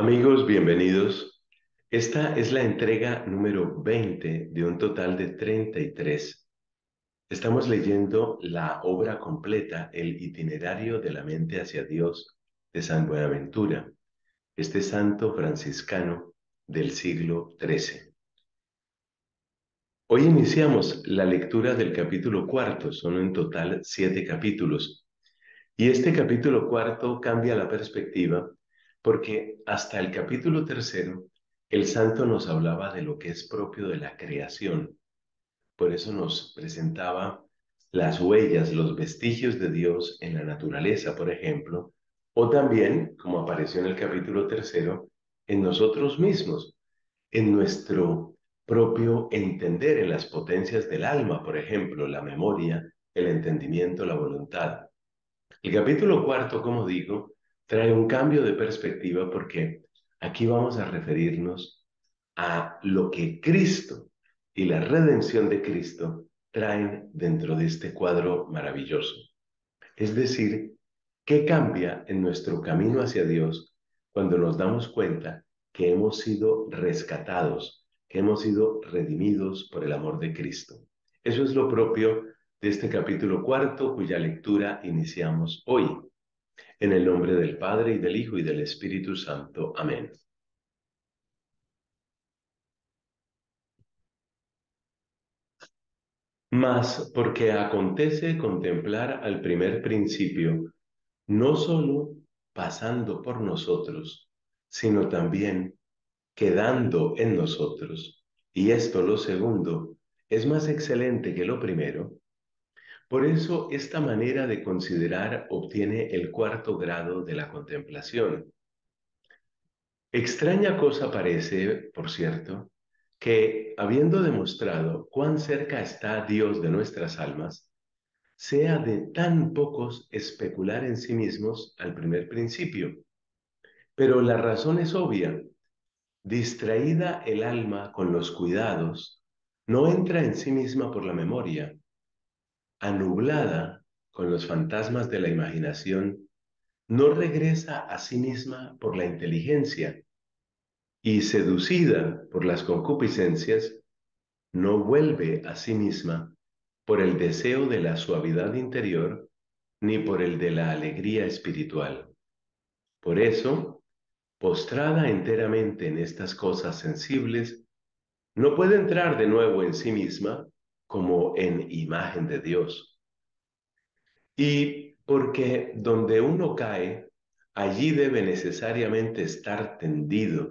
Amigos, bienvenidos. Esta es la entrega número 20 de un total de 33. Estamos leyendo la obra completa, el itinerario de la mente hacia Dios de San Buenaventura, este santo franciscano del siglo XIII. Hoy iniciamos la lectura del capítulo cuarto, son en total siete capítulos, y este capítulo cuarto cambia la perspectiva porque hasta el capítulo tercero el santo nos hablaba de lo que es propio de la creación. Por eso nos presentaba las huellas, los vestigios de Dios en la naturaleza, por ejemplo, o también, como apareció en el capítulo tercero, en nosotros mismos, en nuestro propio entender, en las potencias del alma, por ejemplo, la memoria, el entendimiento, la voluntad. El capítulo cuarto, como digo, trae un cambio de perspectiva porque aquí vamos a referirnos a lo que Cristo y la redención de Cristo traen dentro de este cuadro maravilloso. Es decir, ¿qué cambia en nuestro camino hacia Dios cuando nos damos cuenta que hemos sido rescatados, que hemos sido redimidos por el amor de Cristo? Eso es lo propio de este capítulo cuarto cuya lectura iniciamos hoy. En el nombre del Padre y del Hijo y del Espíritu Santo. Amén. Mas porque acontece contemplar al primer principio, no sólo pasando por nosotros, sino también quedando en nosotros. Y esto lo segundo es más excelente que lo primero, por eso esta manera de considerar obtiene el cuarto grado de la contemplación. Extraña cosa parece, por cierto, que habiendo demostrado cuán cerca está Dios de nuestras almas, sea de tan pocos especular en sí mismos al primer principio. Pero la razón es obvia. Distraída el alma con los cuidados, no entra en sí misma por la memoria, anublada con los fantasmas de la imaginación, no regresa a sí misma por la inteligencia y seducida por las concupiscencias, no vuelve a sí misma por el deseo de la suavidad interior ni por el de la alegría espiritual. Por eso, postrada enteramente en estas cosas sensibles, no puede entrar de nuevo en sí misma como en imagen de Dios. Y porque donde uno cae, allí debe necesariamente estar tendido.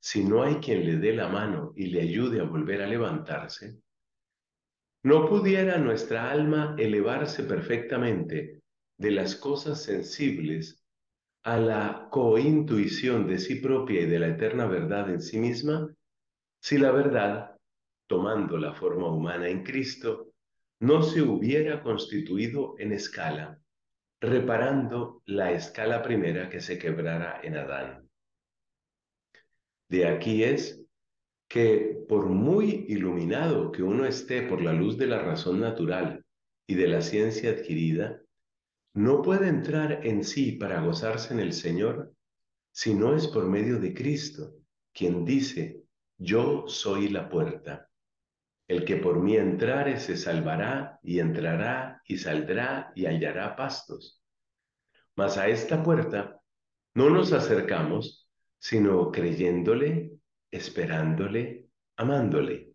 Si no hay quien le dé la mano y le ayude a volver a levantarse, no pudiera nuestra alma elevarse perfectamente de las cosas sensibles a la cointuición de sí propia y de la eterna verdad en sí misma, si la verdad tomando la forma humana en Cristo, no se hubiera constituido en escala, reparando la escala primera que se quebrara en Adán. De aquí es que por muy iluminado que uno esté por la luz de la razón natural y de la ciencia adquirida, no puede entrar en sí para gozarse en el Señor si no es por medio de Cristo, quien dice, yo soy la puerta. El que por mí entrare se salvará y entrará y saldrá y hallará pastos. Mas a esta puerta no nos acercamos, sino creyéndole, esperándole, amándole.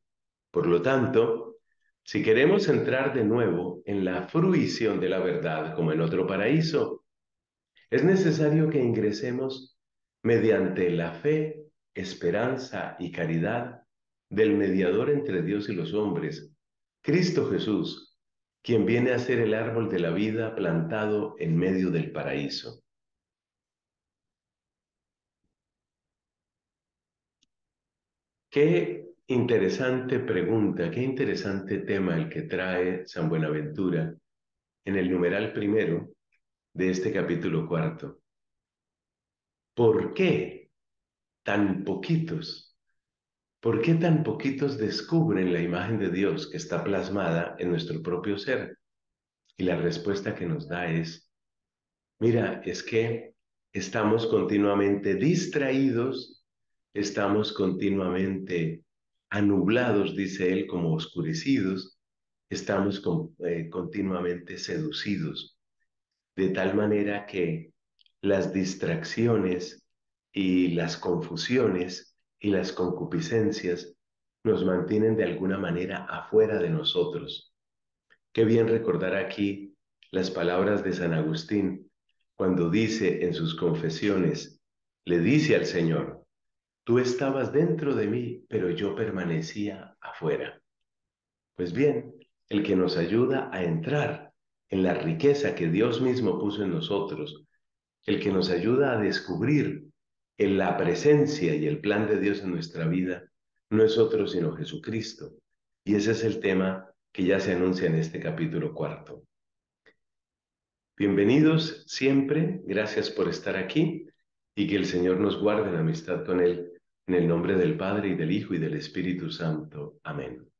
Por lo tanto, si queremos entrar de nuevo en la fruición de la verdad como en otro paraíso, es necesario que ingresemos mediante la fe, esperanza y caridad del mediador entre Dios y los hombres, Cristo Jesús, quien viene a ser el árbol de la vida plantado en medio del paraíso. Qué interesante pregunta, qué interesante tema el que trae San Buenaventura en el numeral primero de este capítulo cuarto. ¿Por qué tan poquitos ¿Por qué tan poquitos descubren la imagen de Dios que está plasmada en nuestro propio ser? Y la respuesta que nos da es, mira, es que estamos continuamente distraídos, estamos continuamente anublados, dice él, como oscurecidos, estamos eh, continuamente seducidos, de tal manera que las distracciones y las confusiones y las concupiscencias nos mantienen de alguna manera afuera de nosotros. Qué bien recordar aquí las palabras de San Agustín cuando dice en sus confesiones, le dice al Señor, tú estabas dentro de mí, pero yo permanecía afuera. Pues bien, el que nos ayuda a entrar en la riqueza que Dios mismo puso en nosotros, el que nos ayuda a descubrir en la presencia y el plan de Dios en nuestra vida, no es otro sino Jesucristo. Y ese es el tema que ya se anuncia en este capítulo cuarto. Bienvenidos siempre, gracias por estar aquí y que el Señor nos guarde en amistad con Él, en el nombre del Padre y del Hijo y del Espíritu Santo. Amén.